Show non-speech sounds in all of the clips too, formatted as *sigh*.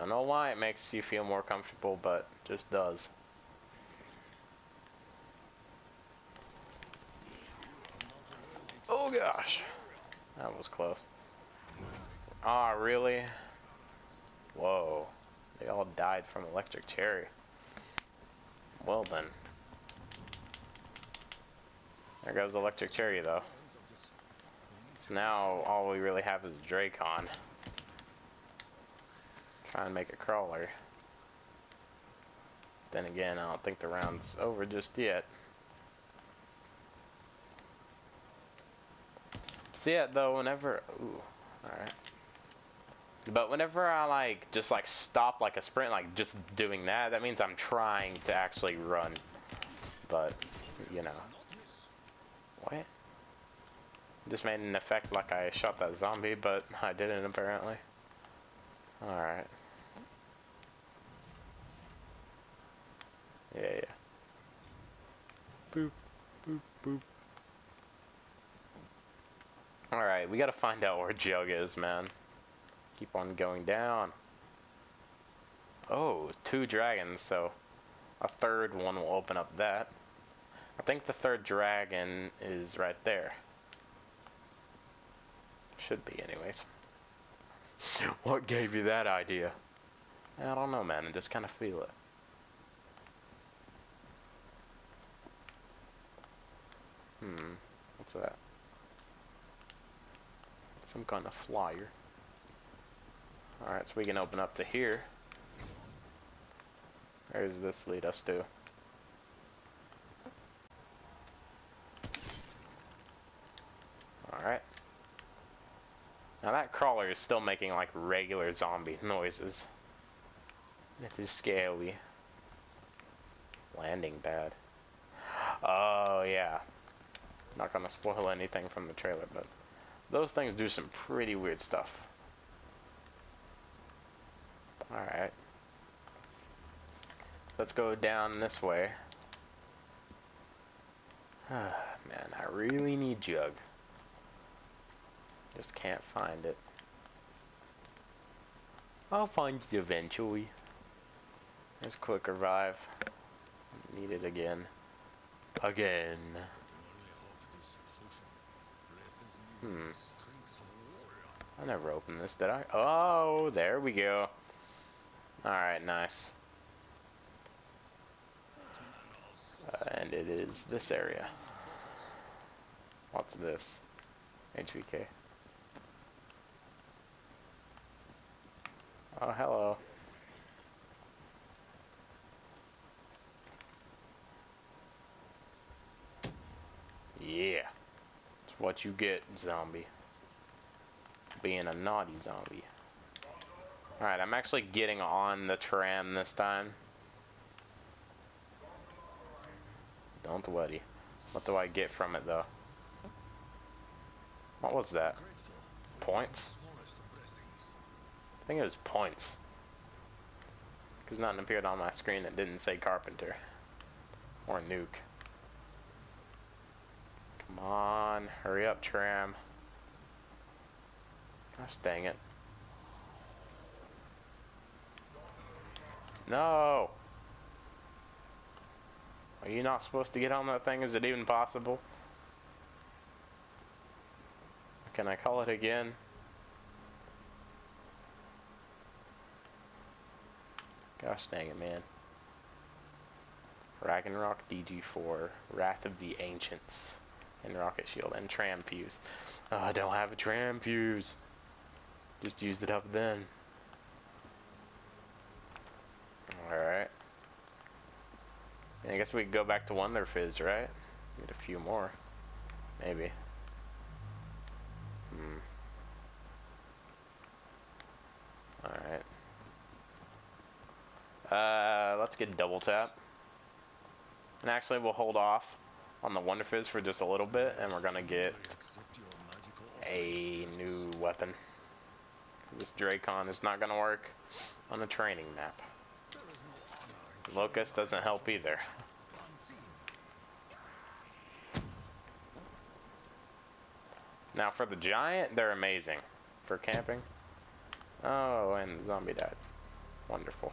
I don't know why it makes you feel more comfortable, but just does. Oh gosh. That was close. Ah, really? Whoa. They all died from electric cherry. Well then. There goes electric cherry though. So now all we really have is Drakon. Try and make a crawler. Then again, I don't think the round's over just yet. See it though, whenever. Ooh, alright. But whenever I like just like stop like a sprint, like just doing that, that means I'm trying to actually run. But, you know. What? Just made an effect like I shot that zombie, but *laughs* I didn't apparently. Alright. Yeah, yeah. Boop, boop, boop. Alright, we gotta find out where Jug is, man. Keep on going down. Oh, two dragons, so a third one will open up that. I think the third dragon is right there. Should be, anyways. *laughs* what gave you that idea? I don't know, man. I just kind of feel it. Hmm. What's that? Some kind of flyer. Alright, so we can open up to here. Where does this lead us to? Alright. Now that crawler is still making like regular zombie noises. It is scary. Landing pad. Oh yeah. Not gonna spoil anything from the trailer, but those things do some pretty weird stuff. Alright. Let's go down this way. *sighs* Man, I really need Jug. Just can't find it. I'll find it eventually. Let's quick revive. Need it again. Again. Hmm. I never opened this, did I? Oh, there we go. Alright, nice. Uh, and it is this area. What's this? HVK. Oh, hello. Yeah what you get, zombie. Being a naughty zombie. Alright, I'm actually getting on the tram this time. Don't worry. What do I get from it, though? What was that? Points? I think it was points. Because nothing appeared on my screen that didn't say Carpenter. Or Nuke. Come on, hurry up, tram. Gosh dang it. No! Are you not supposed to get on that thing? Is it even possible? Can I call it again? Gosh dang it, man. Ragnarok DG4, Wrath of the Ancients and rocket shield and tram fuse. Oh, I don't have a tram fuse. Just used it up then. Alright. I guess we could go back to Wonder Fizz, right? Get a few more. Maybe. Hmm. Alright. Uh, let's get double tap. And actually, we'll hold off on the Wonder Fizz for just a little bit, and we're gonna get a new weapon. This Drakon is not gonna work on a training map. Locust doesn't help either. Now for the giant, they're amazing. For camping. Oh, and the zombie died. Wonderful.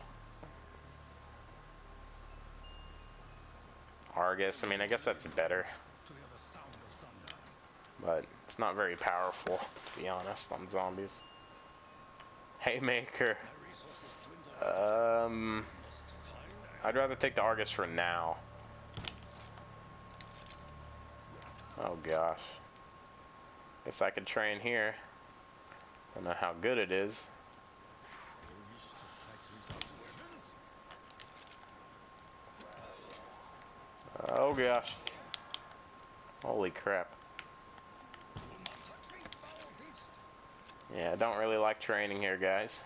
Argus, I mean, I guess that's better. But it's not very powerful, to be honest, on zombies. Haymaker. Um, I'd rather take the Argus for now. Oh gosh. Guess I could train here. I don't know how good it is. Oh gosh. Holy crap. Yeah, I don't really like training here, guys.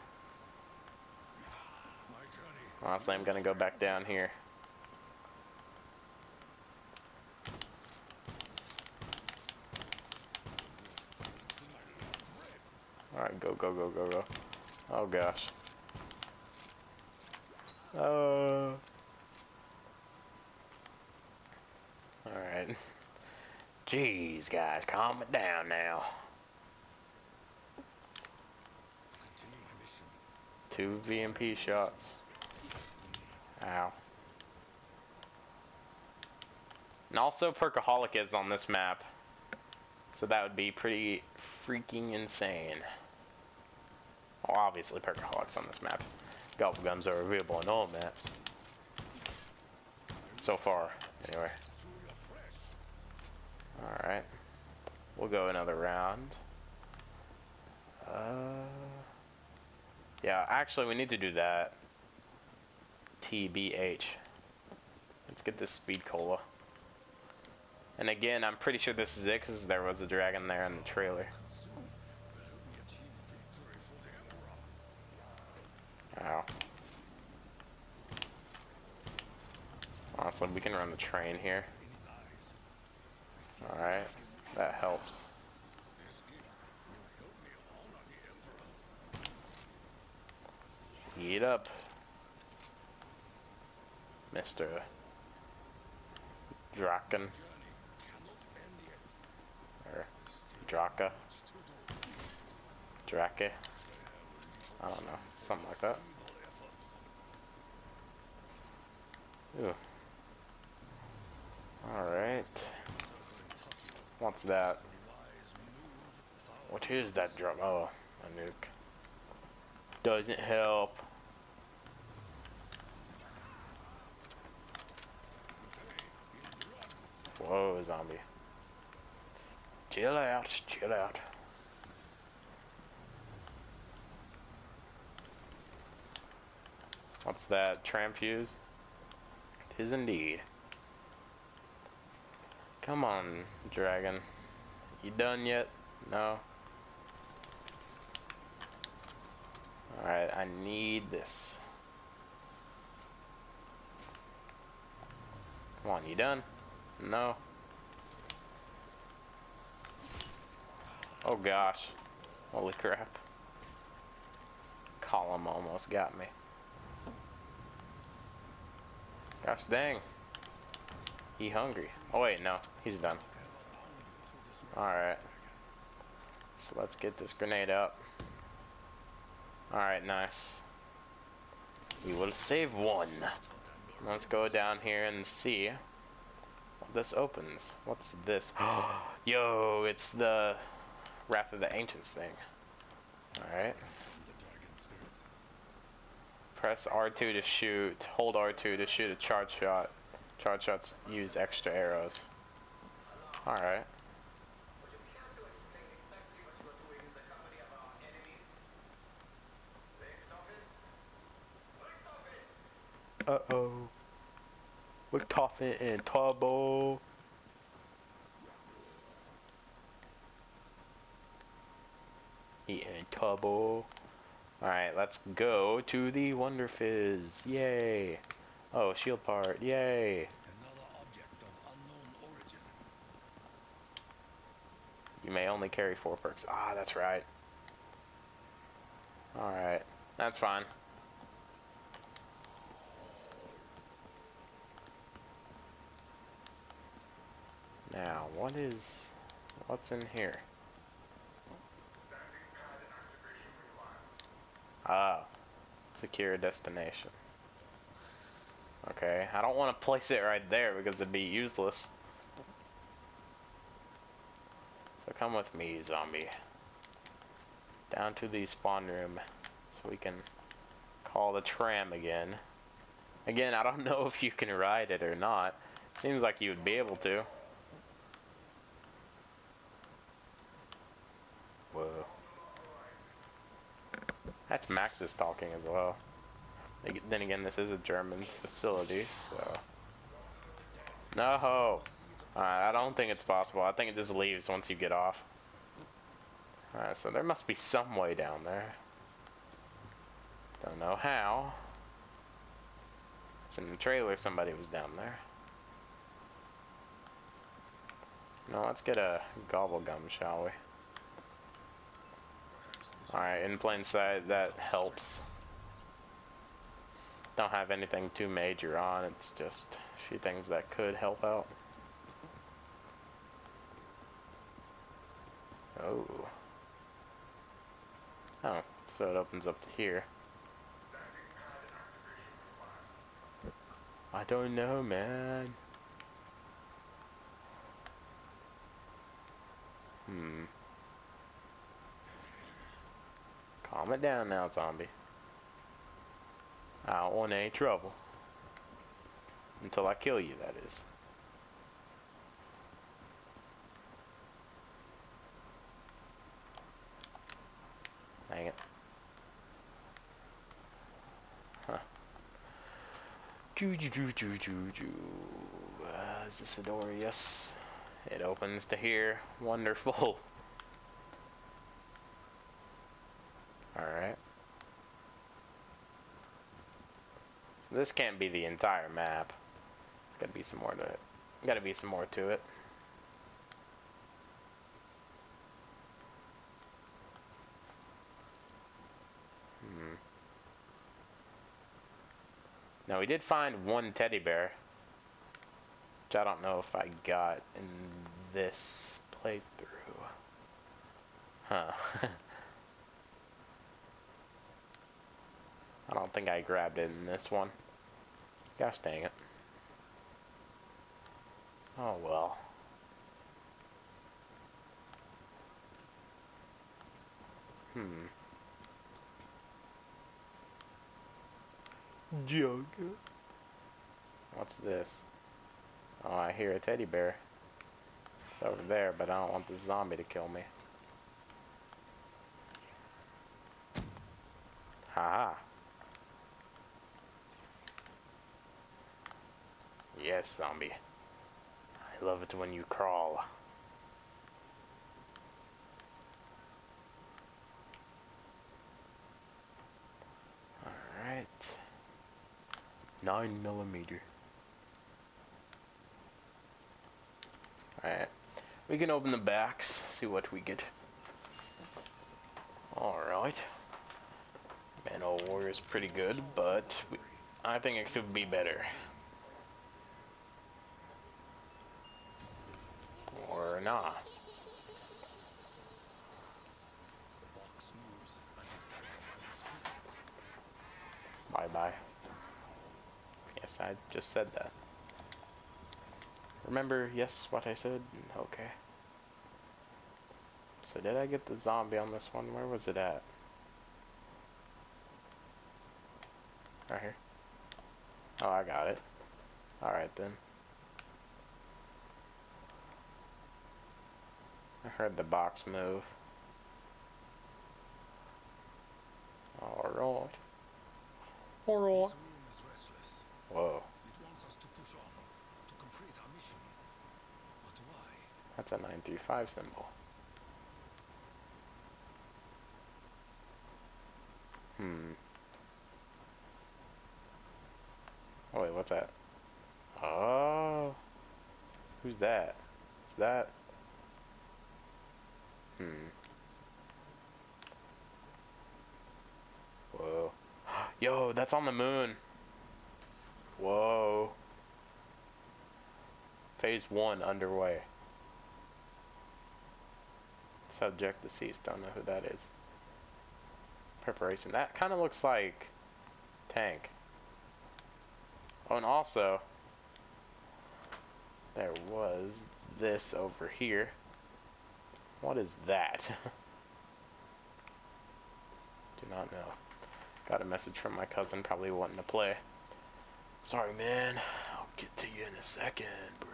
Honestly, I'm gonna go back down here. Alright, go, go, go, go, go. Oh gosh. Oh. Alright. Jeez, guys, calm it down now. Two VMP shots. Ow. And also Perkaholic is on this map. So that would be pretty freaking insane. Well, obviously Perkaholic's on this map. Gobble gums are available on all maps. So far, anyway. Alright. We'll go another round. Uh, yeah, actually we need to do that. TBH. Let's get this speed cola. And again, I'm pretty sure this is it because there was a dragon there in the trailer. Ow. Awesome, we can run the train here. Alright, that helps. Eat up. Mr. Draken. Or Draka. Drake. I don't know. Something like that. Ooh. Alright. What's that? What is that drum? Oh, a nuke. Doesn't help. Whoa, zombie. Chill out, chill out. What's that? Tram fuse? Tis indeed. Come on, dragon. You done yet? No? Alright, I need this. Come on, you done? No? Oh gosh. Holy crap. Column almost got me. Gosh dang. He hungry. Oh wait, no. He's done. Alright. So let's get this grenade up. Alright, nice. We will save one. Let's go down here and see what this opens. What's this? *gasps* Yo, it's the Wrath of the Ancients thing. Alright. Press R2 to shoot, hold R2 to shoot a charge shot. Charge shots use extra arrows. Alright. Uh-oh. With Toffin and Turbo. Eating Turbo. Alright, let's go to the Wonder Fizz. Yay. Oh, shield part. Yay. You may only carry four perks. Ah, that's right. Alright. That's fine. Now, what is... What's in here? Ah. Secure destination. Okay, I don't want to place it right there because it'd be useless. So come with me, zombie. Down to the spawn room so we can call the tram again. Again, I don't *laughs* know if you can ride it or not. Seems like you would be able to. Whoa. That's Maxis talking as well. Then again, this is a German facility, so... No! Alright, uh, I don't think it's possible. I think it just leaves once you get off. Alright, so there must be some way down there. Don't know how. It's in the trailer somebody was down there. No, let's get a gobble gum, shall we? Alright, in plain sight, that helps. Don't have anything too major on, it's just a few things that could help out. Oh. Oh, so it opens up to here. I don't know, man. Hmm. Calm it down now, zombie. I don't want any trouble. Until I kill you, that is. Dang it. Huh. Choo choo choo choo choo choo. Uh, is this a door? Yes. It opens to here. Wonderful. *laughs* Alright. This can't be the entire map. There's gotta be some more to it. Gotta be some more to it. Hmm. Now we did find one teddy bear. Which I don't know if I got in this playthrough. Huh. *laughs* I don't think I grabbed it in this one. Gosh dang it. Oh well. Hmm. Jug. What's this? Oh, I hear a teddy bear. It's over there, but I don't want the zombie to kill me. Haha. -ha. Yes, zombie. I love it when you crawl. Alright. Nine millimeter. Alright. We can open the backs, see what we get. Alright. Man-O-War is pretty good, but we, I think it could be better. Not. Bye bye. Yes, I just said that. Remember, yes, what I said? Okay. So did I get the zombie on this one? Where was it at? Right here. Oh, I got it. Alright then. I heard the box move. Alright. Alright. Whoa. That's a 935 symbol. Hmm. Oh wait, what's that? Oh. Who's that? Is that? Hmm. Whoa. *gasps* Yo, that's on the moon. Whoa. Phase one underway. Subject deceased. Don't know who that is. Preparation. That kind of looks like tank. Oh, and also, there was this over here. What is that? *laughs* Do not know. Got a message from my cousin, probably wanting to play. Sorry, man. I'll get to you in a second, bro.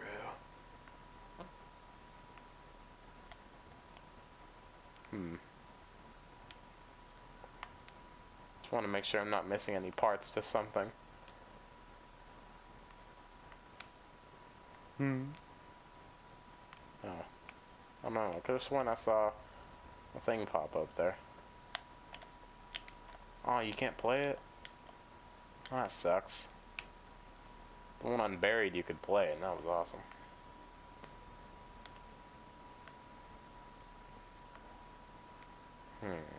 Hmm. Just want to make sure I'm not missing any parts to something. Hmm. Oh. I don't know. Have sworn I saw a thing pop up there. Oh, you can't play it? Oh, that sucks. The one on Buried you could play, and that was awesome. Hmm.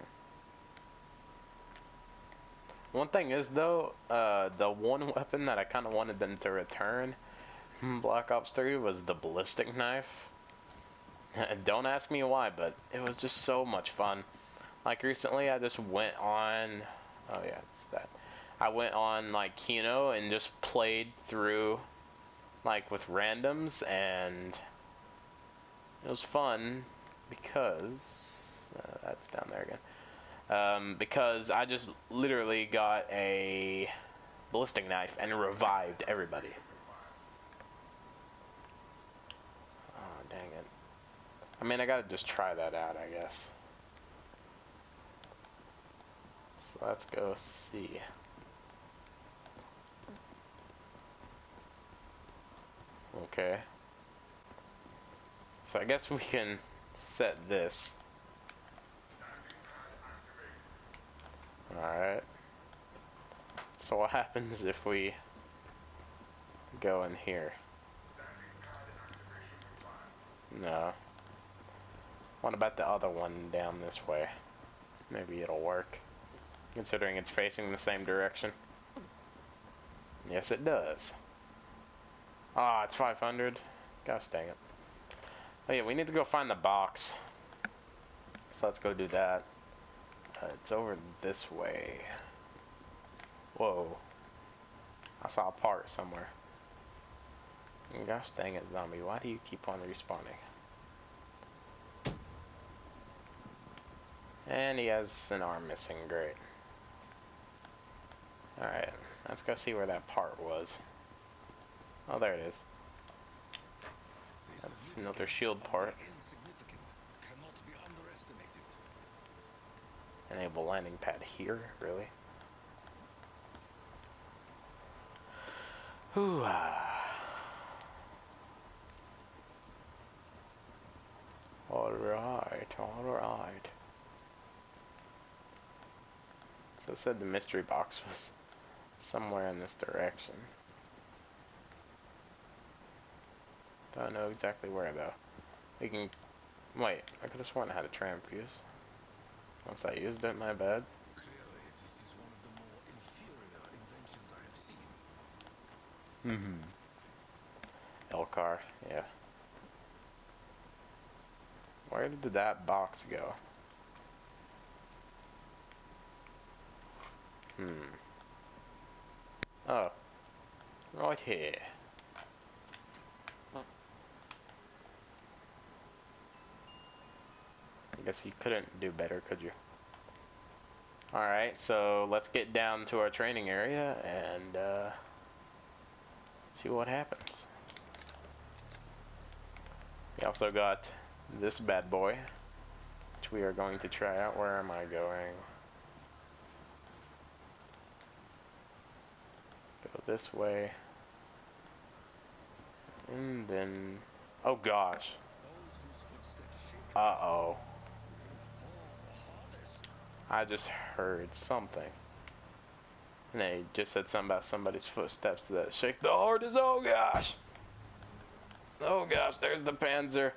One thing is though, uh, the one weapon that I kind of wanted them to return in Black Ops 3 was the ballistic knife. *laughs* Don't ask me why, but it was just so much fun. Like recently, I just went on. Oh yeah, it's that. I went on like Kino and just played through, like with randoms, and it was fun because uh, that's down there again. Um, because I just literally got a ballistic knife and revived everybody. Oh, dang it. I mean, I gotta just try that out, I guess. So let's go see. Okay. So I guess we can set this. Alright. So what *laughs* happens if we go in here? No. What about the other one down this way? Maybe it'll work. Considering it's facing the same direction. Yes, it does. Ah, oh, it's 500. Gosh dang it. Oh yeah, we need to go find the box. So let's go do that. Uh, it's over this way. Whoa. I saw a part somewhere. Gosh dang it, zombie. Why do you keep on respawning? And he has an arm missing. Great. Alright. Let's go see where that part was. Oh, there it is. That's another shield part. Enable landing pad here, really? Whew. Ah. Alright, alright. So it said the mystery box was somewhere in this direction. Don't know exactly where though. We can... Wait, I could have sworn I had a tram fuse. Once I used it, my bad. Clearly, this is one of the more inferior inventions I have seen. Mm-hmm. Elcar, yeah. Where did that box go? Hmm. Oh. Right here. I guess you couldn't do better, could you? Alright, so let's get down to our training area and uh, see what happens. We also got this bad boy, which we are going to try out. Where am I going? This way. And then... Oh gosh. Uh-oh. I just heard something. And they just said something about somebody's footsteps that shake the hardest. Oh gosh! Oh gosh, there's the Panzer.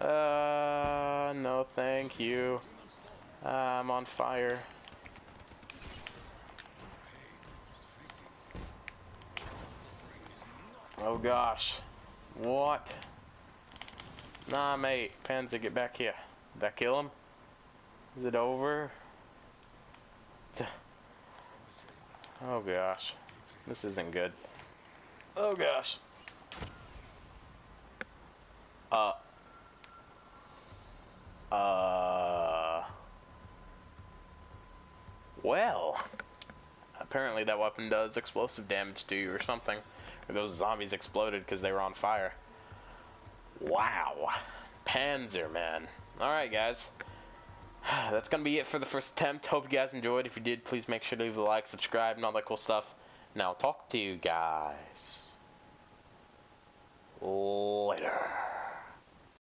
Uh, no thank you. Uh, I'm on fire. Oh gosh. What? Nah, mate. Panzer, get back here. Did I kill him? Is it over? Oh gosh. This isn't good. Oh gosh. Uh. Uh. Well. Apparently that weapon does explosive damage to you or something. Those zombies exploded because they were on fire. Wow. Panzer, man. Alright, guys. *sighs* That's gonna be it for the first attempt. Hope you guys enjoyed. If you did, please make sure to leave a like, subscribe, and all that cool stuff. Now, talk to you guys later.